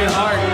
your heart.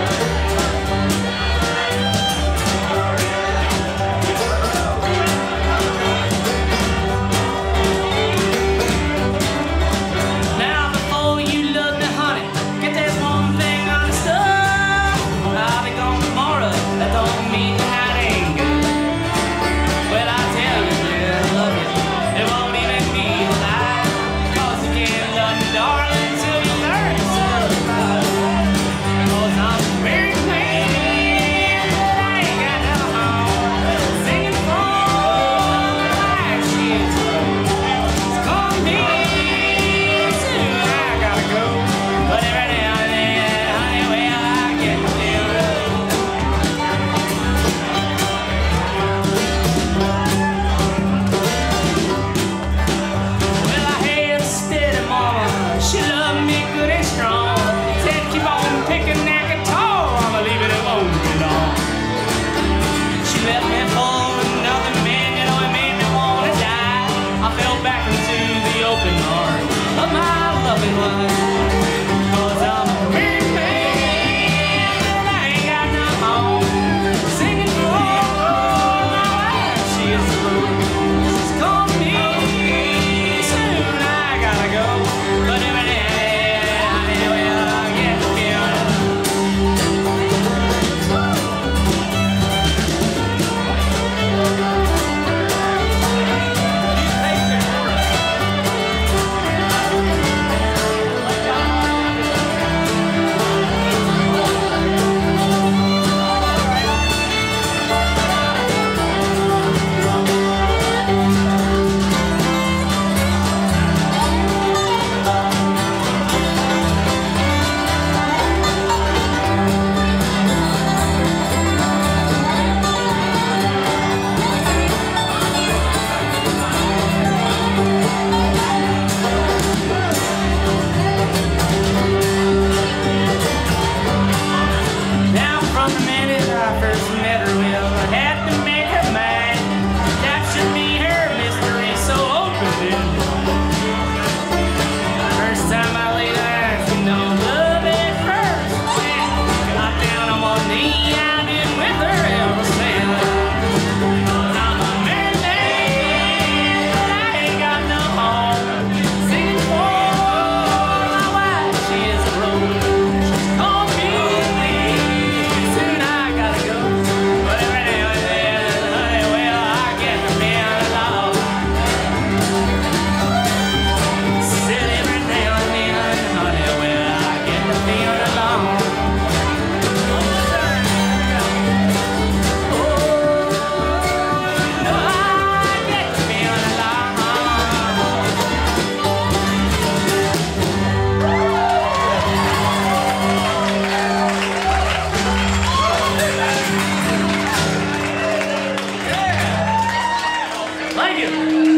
Thank you.